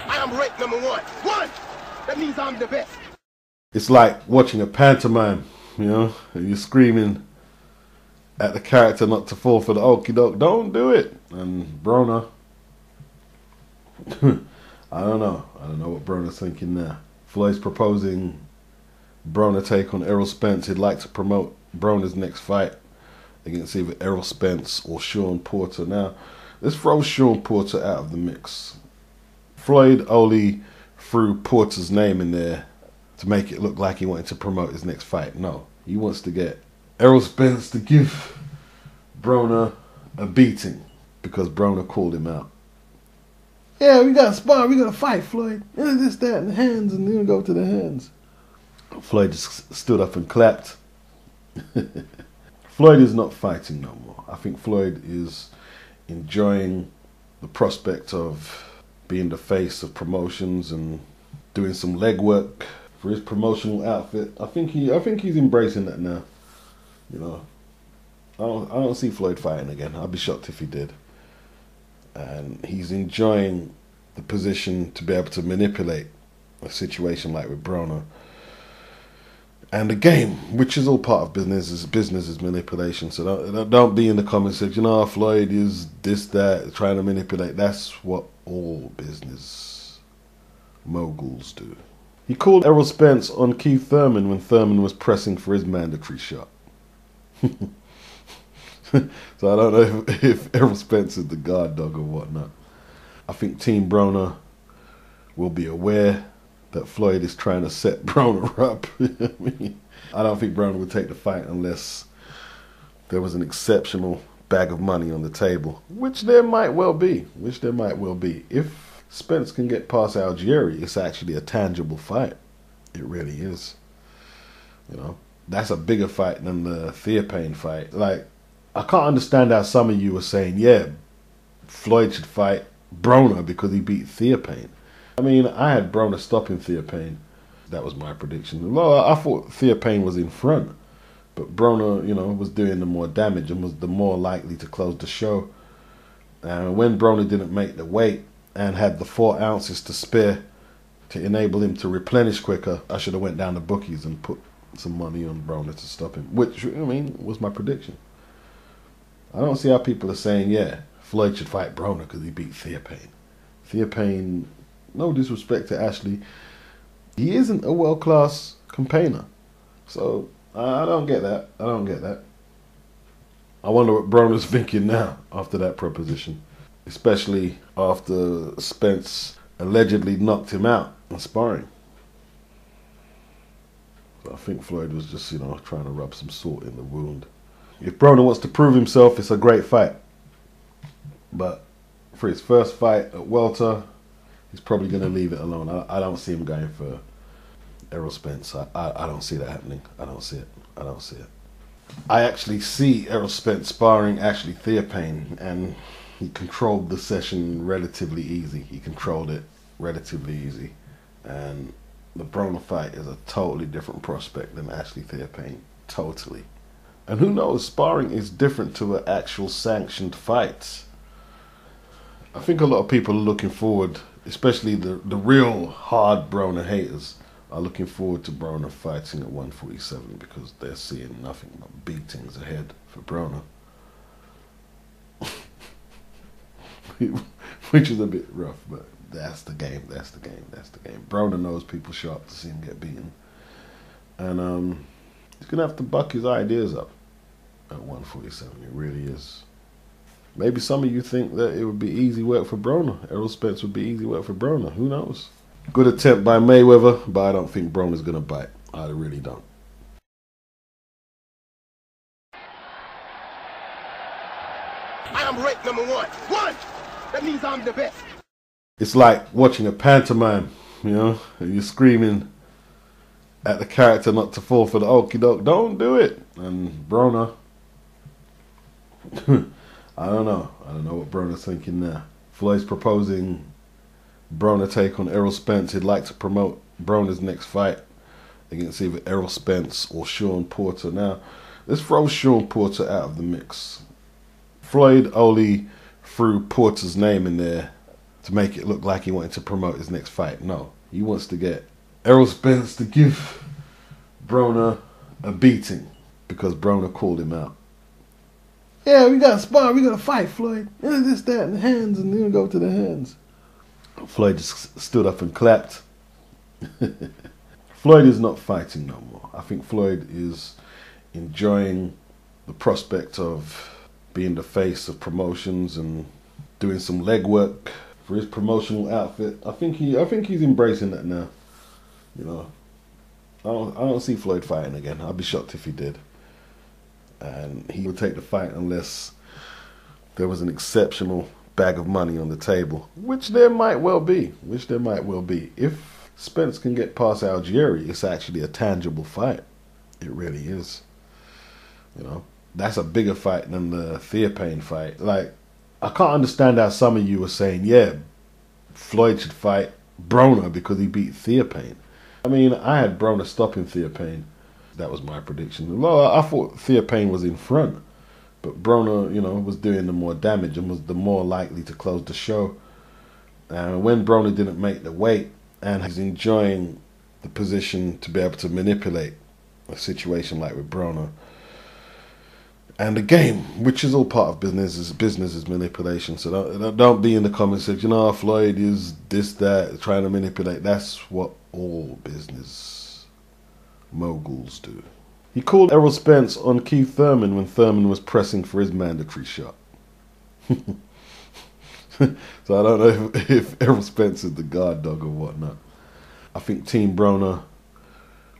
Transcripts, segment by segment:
I am ranked number one. One! That means I'm the best. It's like watching a pantomime, you know, and you're screaming at the character not to fall for the okie doke. Don't do it. And Broner, I don't know. I don't know what Broner's thinking now. Floyd's proposing Broner take on Errol Spence. He'd like to promote Broner's next fight against either Errol Spence or Shawn Porter. Now, let's throw Shawn Porter out of the mix. Floyd only threw Porter's name in there to make it look like he wanted to promote his next fight. No, he wants to get Errol Spence to give Broner a beating because Broner called him out. Yeah, we got to spar, we got to fight, Floyd. Yeah, this, that, and hands, and then go to the hands. Floyd just stood up and clapped. Floyd is not fighting no more. I think Floyd is enjoying the prospect of being the face of promotions and doing some legwork for his promotional outfit. I think he I think he's embracing that now. You know. I don't I don't see Floyd fighting again. I'd be shocked if he did. And he's enjoying the position to be able to manipulate a situation like with Broner. And the game, which is all part of business, is business is manipulation. So don't, don't be in the comment section. Oh, Floyd is this, that, trying to manipulate. That's what all business moguls do. He called Errol Spence on Keith Thurman when Thurman was pressing for his mandatory shot. so I don't know if, if Errol Spence is the guard dog or whatnot. I think Team Broner will be aware that Floyd is trying to set Broner up. I don't think Broner would take the fight unless there was an exceptional bag of money on the table, which there might well be. Which there might well be. If Spence can get past Algieri, it's actually a tangible fight. It really is. You know, that's a bigger fight than the Theophane fight. Like, I can't understand how some of you were saying, yeah, Floyd should fight Broner because he beat Theophane. I mean, I had Broner stopping Theophane. That was my prediction. Well, I thought Theophane was in front, but Broner, you know, was doing the more damage and was the more likely to close the show. And when Broner didn't make the weight and had the four ounces to spare to enable him to replenish quicker, I should have went down to bookies and put some money on Broner to stop him, which I mean was my prediction. I don't see how people are saying, yeah, Floyd should fight Broner because he beat Theophane. Theophane, no disrespect to Ashley, he isn't a world class campaigner. So I don't get that. I don't get that. I wonder what Broner's thinking now after that proposition, especially after Spence allegedly knocked him out in sparring. I think Floyd was just, you know, trying to rub some salt in the wound. If Broner wants to prove himself, it's a great fight. But for his first fight at welter, he's probably going to leave it alone. I, I, don't see him going for Errol Spence. I, I, I, don't see that happening. I don't see it. I don't see it. I actually see Errol Spence sparring Ashley Theophane, and he controlled the session relatively easy. He controlled it relatively easy. And the Broner fight is a totally different prospect than Ashley Theophane. Totally. And who knows, sparring is different to an actual sanctioned fight. I think a lot of people are looking forward, especially the, the real hard Broner haters, are looking forward to Broner fighting at 147 because they're seeing nothing but beatings ahead for Broner. Which is a bit rough, but that's the game, that's the game, that's the game. Broner knows people show up to see him get beaten. And um, he's going to have to buck his ideas up at 147. It really is. Maybe some of you think that it would be easy work for Broner. Errol Spence would be easy work for Broner. Who knows? Good attempt by Mayweather, but I don't think Broner's going to bite. I really don't. I am ranked number one. One! That means I'm the best. It's like watching a pantomime, you know, and you're screaming at the character not to fall for the okie doke. Don't do it. And Broner. I don't know. I don't know what Broner's thinking now. Floyd's proposing Broner take on Errol Spence. He'd like to promote Broner's next fight against either Errol Spence or Shawn Porter. Now, let's throw Shawn Porter out of the mix. Floyd only threw Porter's name in there to make it look like he wanted to promote his next fight. No, he wants to get Errol Spence to give Broner a beating because Broner called him out. Yeah, we got to spar, we got to fight, Floyd. Yeah, this, that, and the hands, and then go to the hands. Floyd just stood up and clapped. Floyd is not fighting no more. I think Floyd is enjoying the prospect of being the face of promotions and doing some legwork for his promotional outfit. I think he I think he's embracing that now. You know. I don't I don't see Floyd fighting again. I'd be shocked if he did. And he would take the fight unless there was an exceptional bag of money on the table, which there might well be. Which there might well be. If Spence can get past Algieri, it's actually a tangible fight. It really is. You know, that's a bigger fight than the Theophane fight. Like, I can't understand how some of you were saying, yeah, Floyd should fight Broner because he beat Theophane. I mean, I had Broner stopping Theophane. That was my prediction. Well, I thought Theophane was in front, but Broner, you know, was doing the more damage and was the more likely to close the show. And when Broner didn't make the weight, and he's enjoying the position to be able to manipulate a situation like with Broner, and the game, which is all part of business, is business is manipulation. So don't, don't be in the comments section. Oh, Floyd is this that trying to manipulate. That's what all business moguls do. He called Errol Spence on Keith Thurman when Thurman was pressing for his mandatory shot. so I don't know if, if Errol Spence is the guard dog or whatnot. I think Team Broner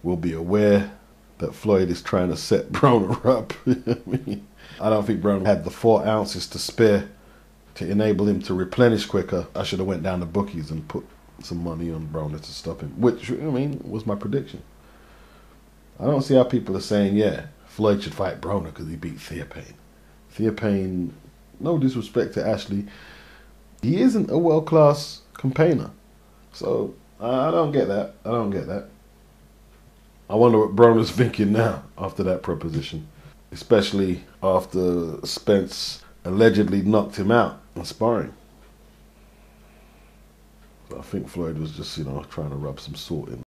will be aware that Floyd is trying to set Broner up. I don't think Broner had the four ounces to spare to enable him to replenish quicker. I should have went down to bookies and put some money on Broner to stop him, which I mean was my prediction. I don't see how people are saying, yeah, Floyd should fight Broner because he beat Theophane. Theophane, no disrespect to Ashley, he isn't a world class campaigner. So I don't get that. I don't get that. I wonder what Broner's thinking now after that proposition, especially after Spence allegedly knocked him out in sparring. I think Floyd was just, you know, trying to rub some salt in.